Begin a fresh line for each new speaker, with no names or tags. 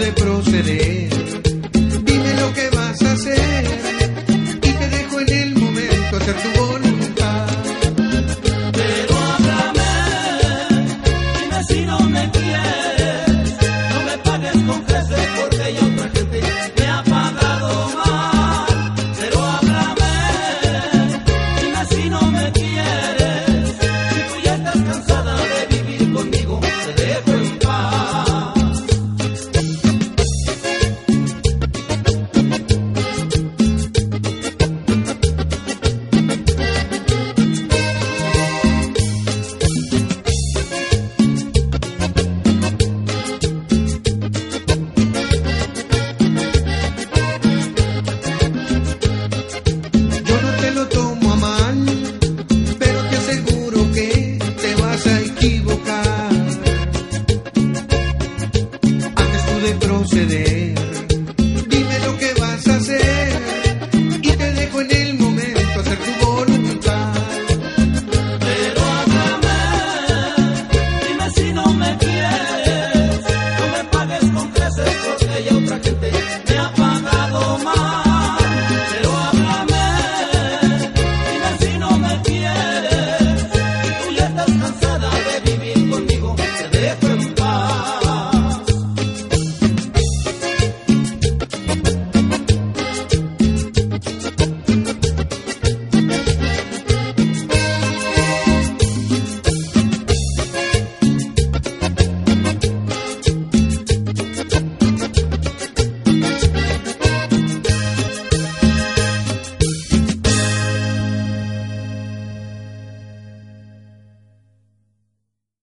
de proceder. Dime lo que vas a hacer y te dejo en el momento hacer tu voluntad.
Pero háblame, dime si no me quieres, no me pagues con creces
você.